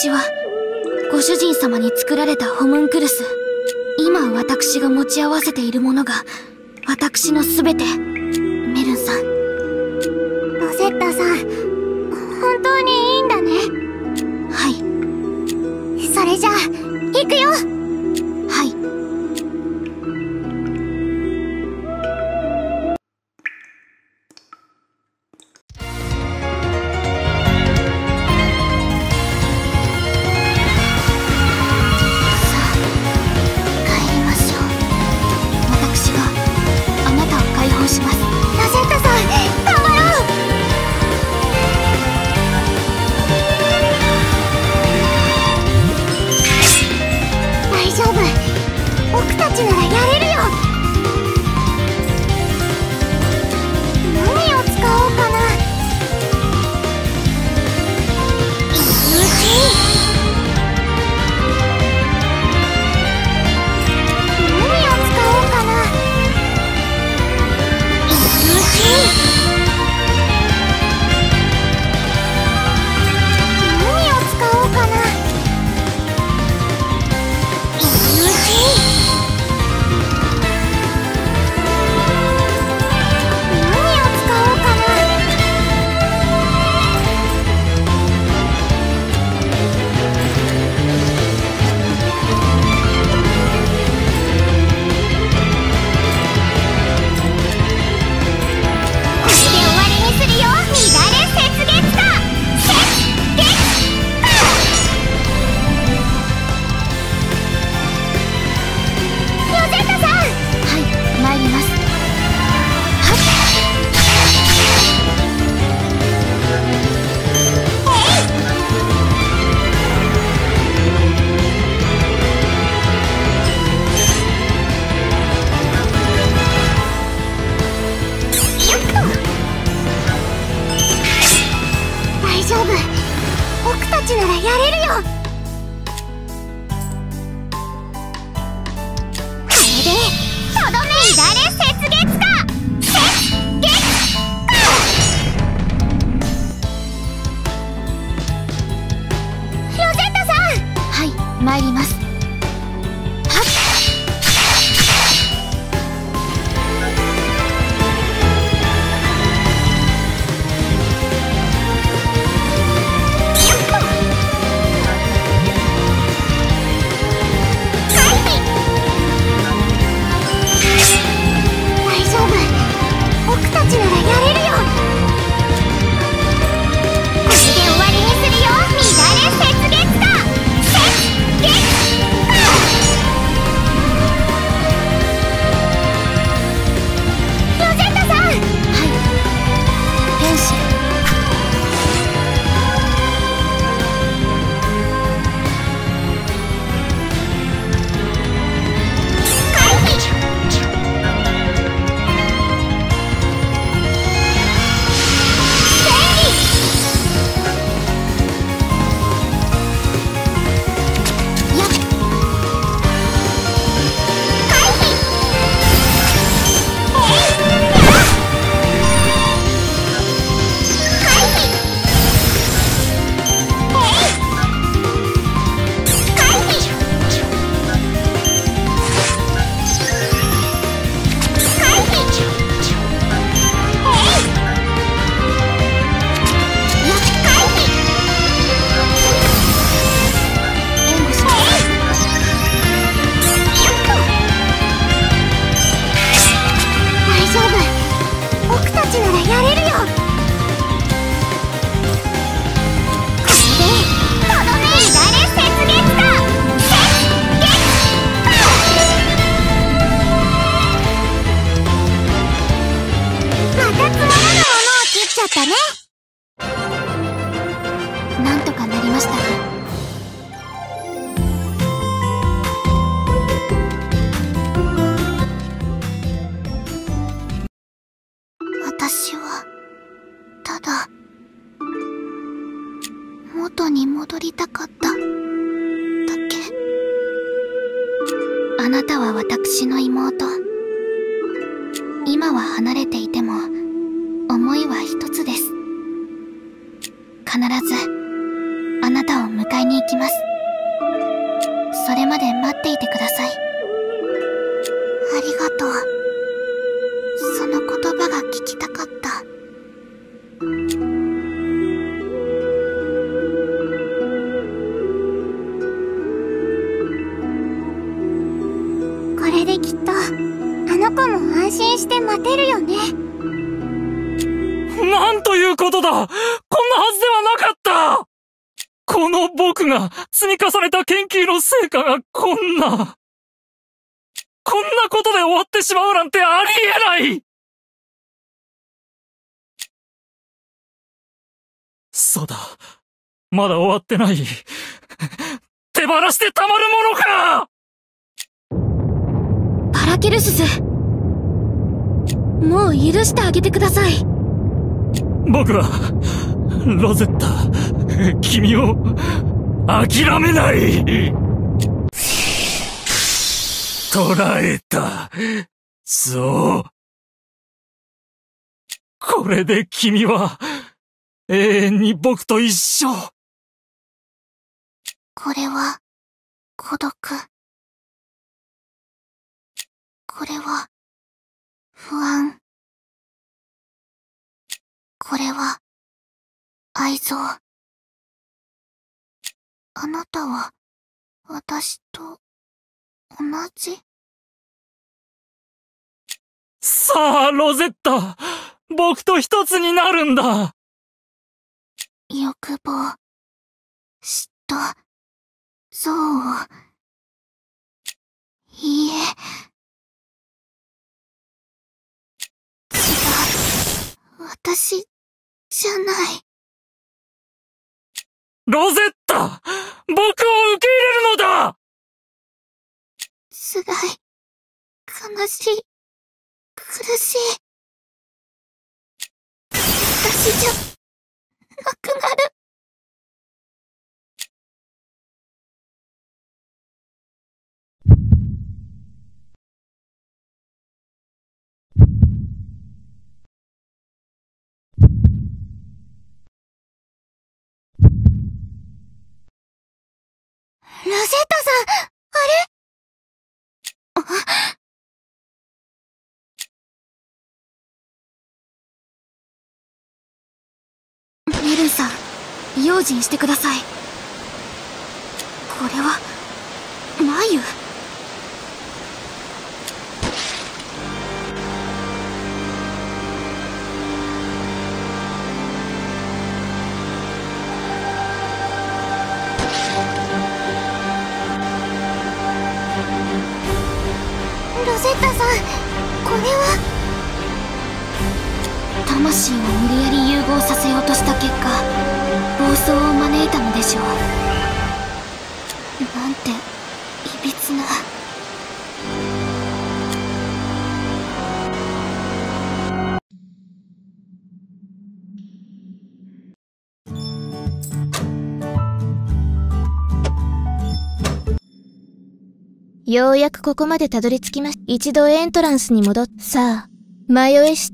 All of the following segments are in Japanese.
私は、ご主人様に作られたホムンクルス。今私が持ち合わせているものが、私の全て。ならやれたを迎えに行きます。それまで待っていてください。ありがとう。その言葉が聞きたかった。これできっとあの子も安心して待てるよね。なんということだ。こんなはずではなかったこの僕が積み重ねた研究の成果がこんな。こんなことで終わってしまうなんてありえないそうだ。まだ終わってない。手放してたまるものかパラケルススもう許してあげてください僕は、ロゼッタ、君を、諦めない捕らえた。そう。これで君は、永遠に僕と一緒。これは、孤独。これは、不安。これは、愛憎。あなたは、私と、同じ？さあ、ロゼッタ僕と一つになるんだ欲望、嫉妬、憎悪。いいえ。違う。私、じゃない。ロゼッタ僕を受け入れるのだ辛い。悲しい。苦しい。私じゃ、なくなる。ロゼッタさん、あれ？あメルンさん用心してください。これは。ようやくここまでたどり着きました。一度エントランスに戻っ、さあ、迷えし、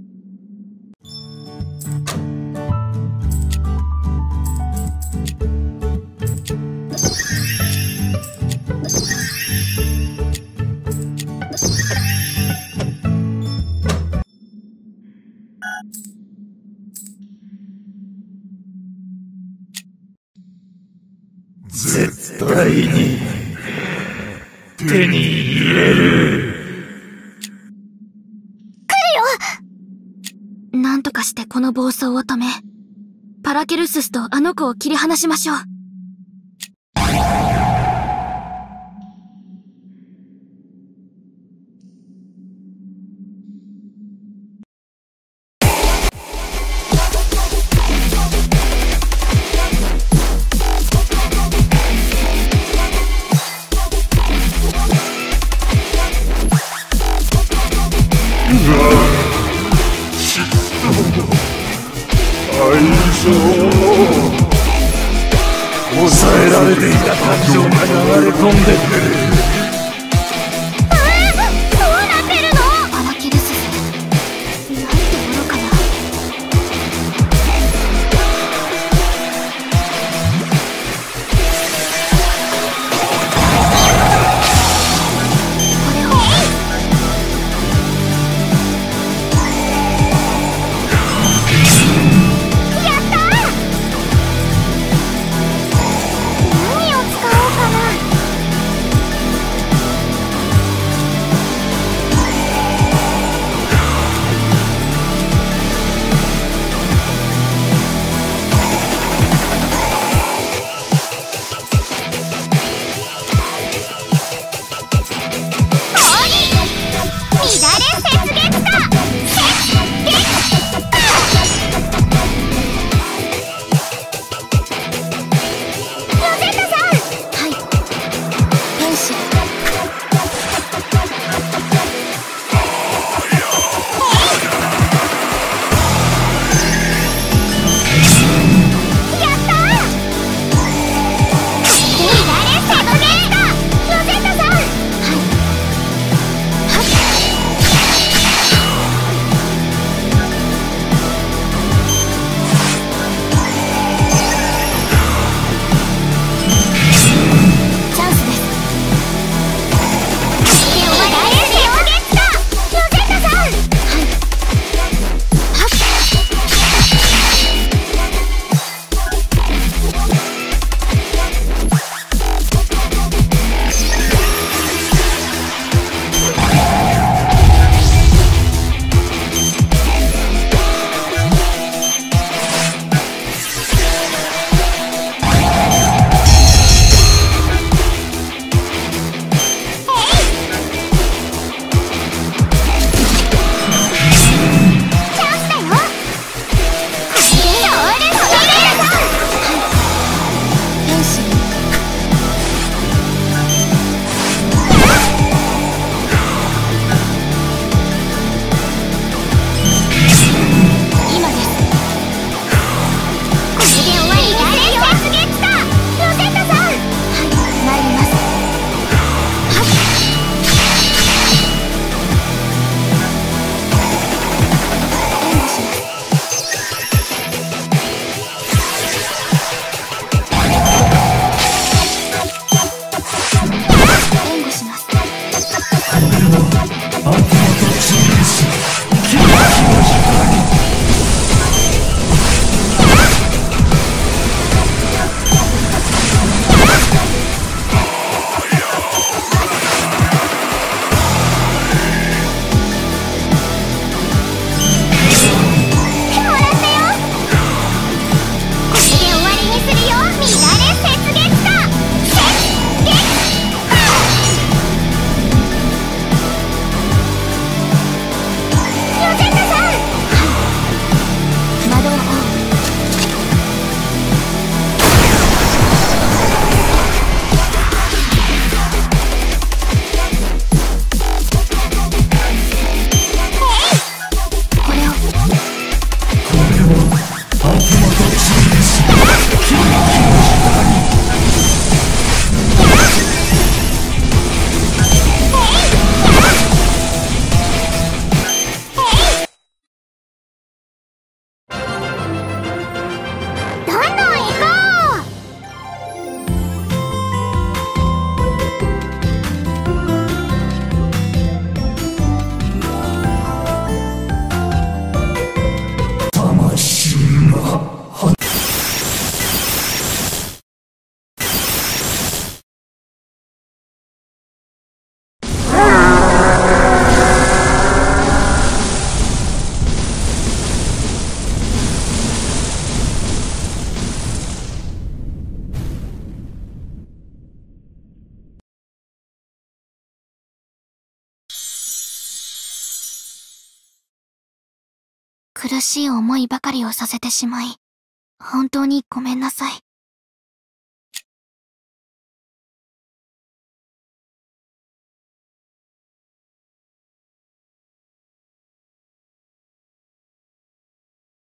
絶対に。手に入れるなんとかしてこの暴走を止めパラケルススとあの子を切り離しましょう。愛情。抑えられていた感情。が流れ込んでくる苦しい思いばかりをさせてしまい、本当にごめんなさい。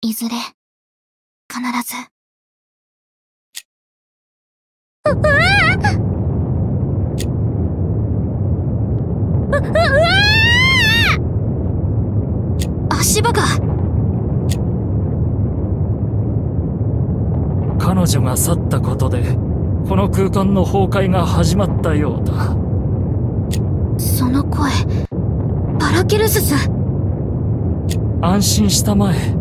いずれ、必ず。うわうわ足場が去ったことで、この空間の崩壊が始まったようだ。その声、パラケルスス安心したまえ。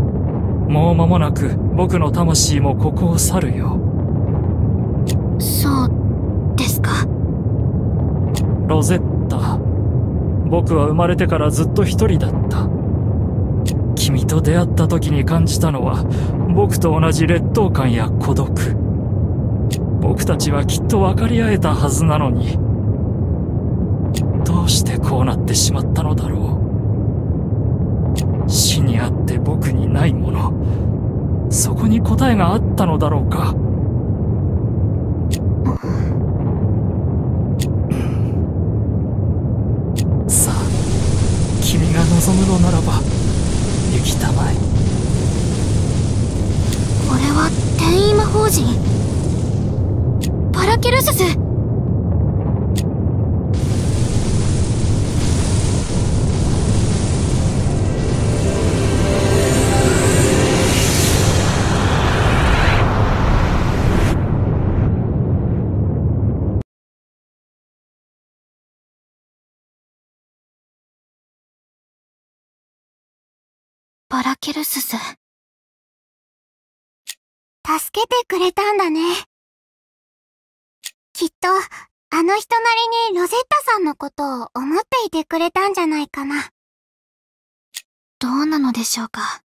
もう間もなく僕の魂もここを去るよ。そうですか。ロゼッタ。僕は生まれてからずっと一人だった。君と出会った時に感じたのは、僕と同じ劣等感や孤独。僕たちはきっと分かり合えたはずなのに、どうしてこうなってしまったのだろう。死にあって僕にないもの、そこに答えがあったのだろうか。さあ、君が望むのならば、行きたまえ。は転移魔法陣？パラケルスス？パラケルスス。助けてくれたんだね。きっと、あの人なりにロゼッタさんのことを思っていてくれたんじゃないかな。どうなのでしょうか。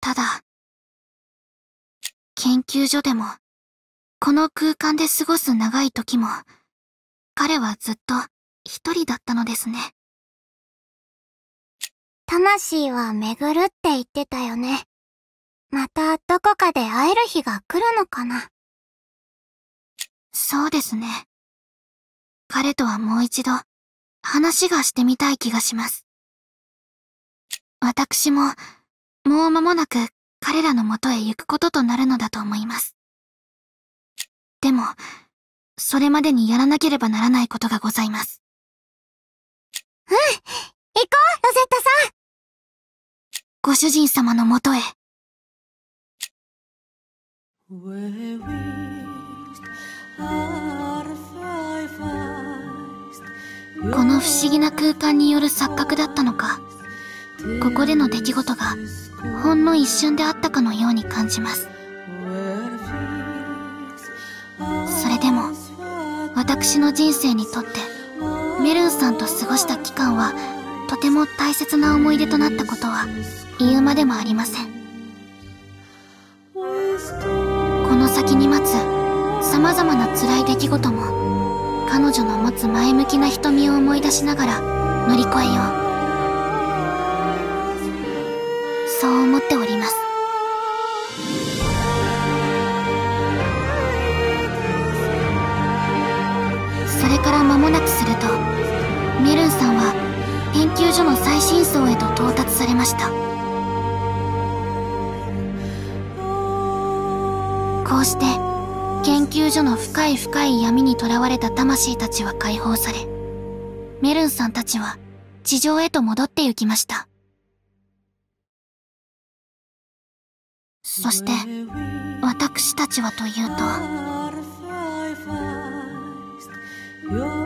ただ、研究所でも、この空間で過ごす長い時も、彼はずっと一人だったのですね。魂は巡るって言ってたよね。またどこかで会える日が来るのかな？そうですね。彼とはもう一度、話がしてみたい気がします。私も、もう間もなく彼らの元へ行くこととなるのだと思います。でも、それまでにやらなければならないことがございます。行こう、ロゼッタさんご主人様の元へ。この不思議な空間による錯覚だったのか、ここでの出来事がほんの一瞬であったかのように感じます。それでも、私の人生にとって、メルンさんと過ごした期間は、とても大切な思い出となったことは言うまでもありません。先に待つ様々な辛い出来事も、彼女の持つ前向きな瞳を思い出しながら乗り越えよ。う深い深い闇にとらわれた魂たちは解放され、メルンさんたちは地上へと戻って行きました。そして、私たちはというと、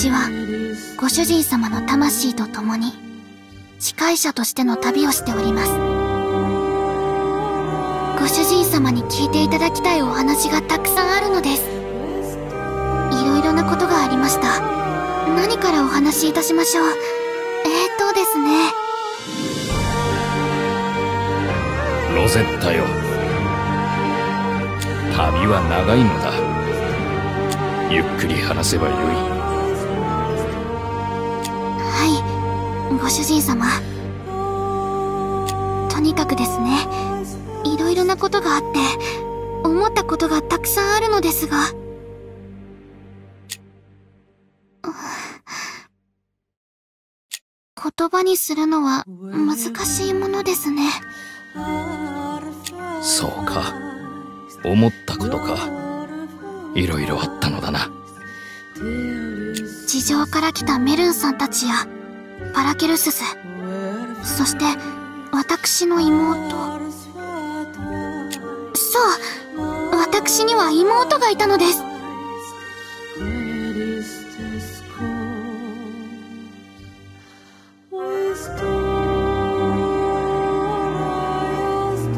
私は、ご主人様の魂と共に、司会者としての旅をしております。ご主人様に聞いていただきたいお話がたくさんあるのです。いろいろなことがありました。何からお話しいたしましょう。えーとですね。ロゼッタよ旅は長いのだゆっくり話せばよいご主人様。とにかくですね、いろいろなことがあって、思ったことがたくさんあるのですが。言葉にするのは難しいものですね。そうか。思ったことか。いろいろあったのだな。地上から来たメルンさんたちや、パラケルスス、そして私の妹。そう、私には妹がいたのです。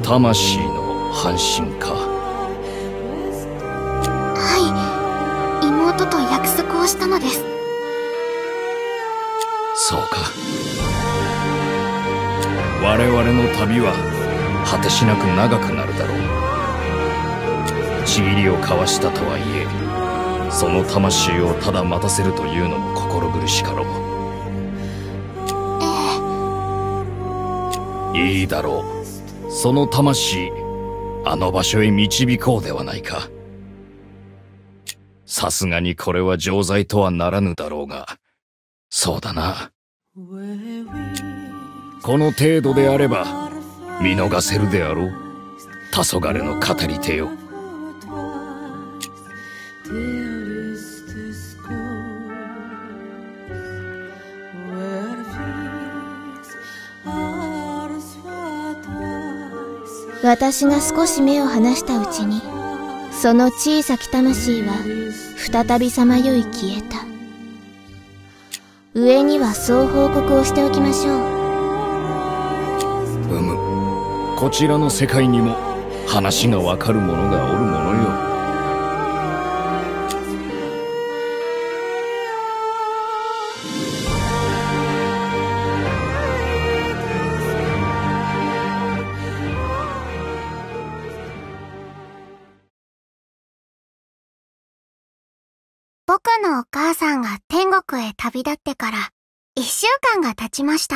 魂の半身かはい妹と約束をしたのですそうか。我々の旅は果てしなく長くなるだろう。ちぎりを交わしたとはいえその魂をただ待たせるというのも心苦しかろう。ええ。いいだろう。その魂、あの場所へ導こうではないか。さすがにこれは錠剤とはならぬだろうが、そうだな。この程度であれば、見逃せるであろう。黄昏の語り手よ。私が少し目を離したうちにその小さき魂は再びさまよい消えた上にはそう報告をしておきましょう。うむ。こちらの世界にも話がわかる者がおるお母さんが天国へ旅立ってから一週間が経ちました。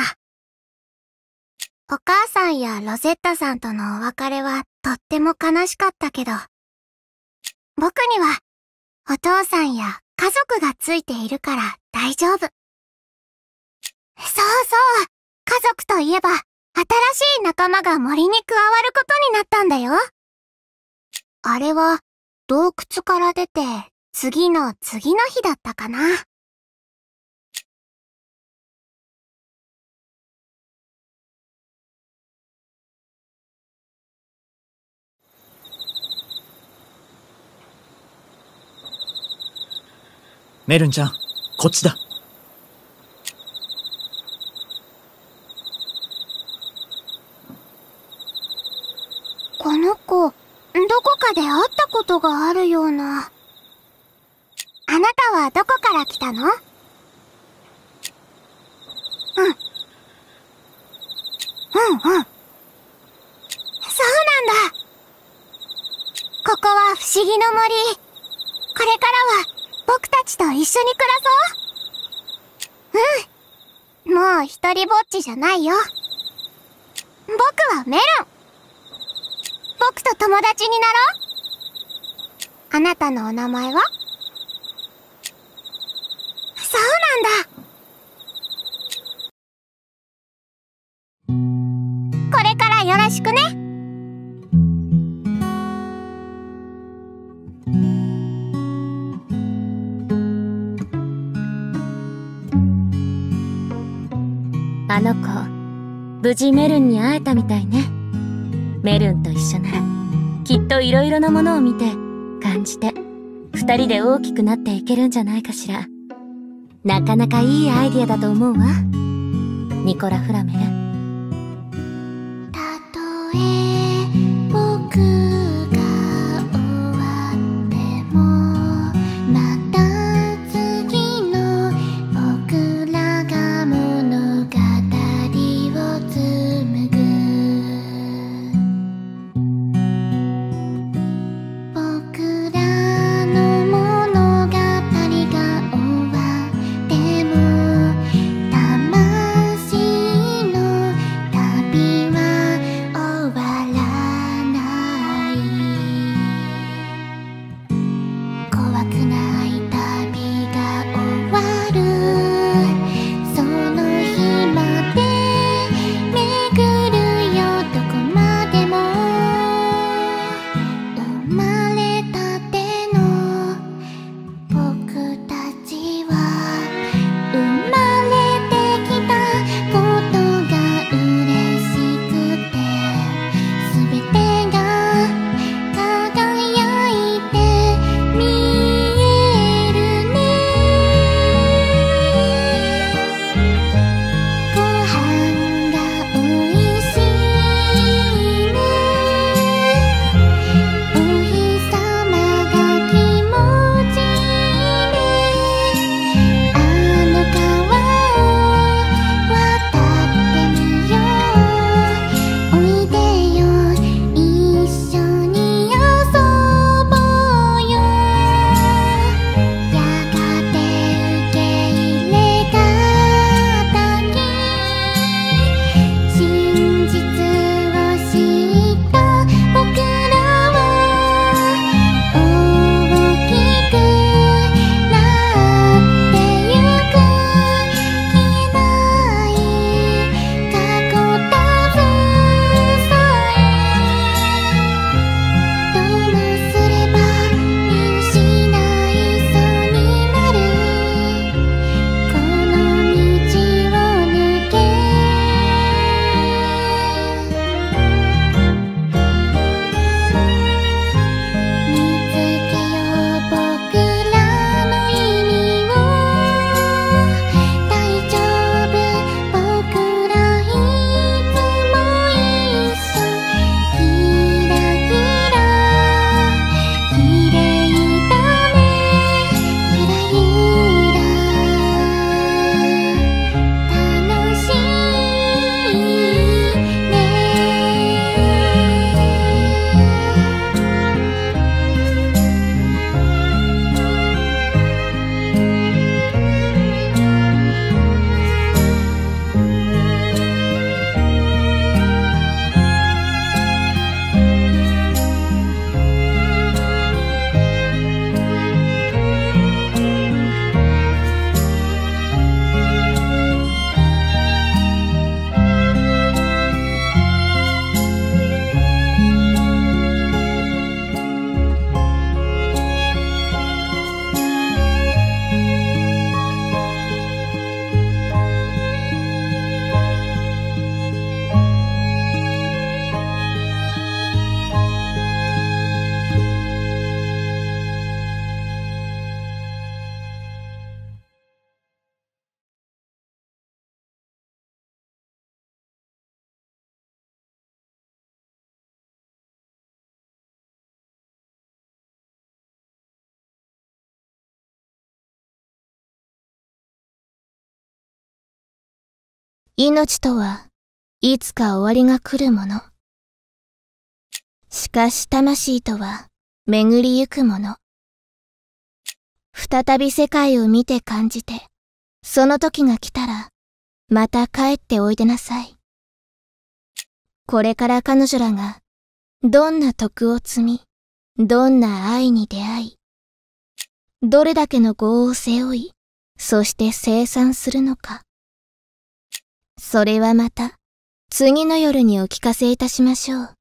お母さんやロゼッタさんとのお別れはとっても悲しかったけど、僕にはお父さんや家族がついているから大丈夫。そうそう、家族といえば新しい仲間が森に加わることになったんだよ。あれは洞窟から出て次の次の日だったかな。メルンちゃん、こっちだ。この子、どこかで会ったことがあるような。あなたはどこから来たの？うん。うんうんそうなんだ。ここは不思議の森。これからは僕たちと一緒に暮らそう。うん。もう一人ぼっちじゃないよ。僕はメロン。僕と友達になろう。あなたのお名前は？これからよろしくね。あの子無事メルンに会えたみたいね。メルンと一緒ならきっと色々なものを見て感じて二人で大きくなっていけるんじゃないかしら。なかなかいいアイディアだと思うわ。ニコラ・フラメ命とはいつか終わりが来るもの。しかし魂とは巡りゆくもの。再び世界を見て感じて、その時が来たら、また帰っておいでなさい。これから彼女らが、どんな徳を積み、どんな愛に出会い、どれだけの業を背負い、そして生産するのか。それはまた、次の夜にお聞かせいたしましょう。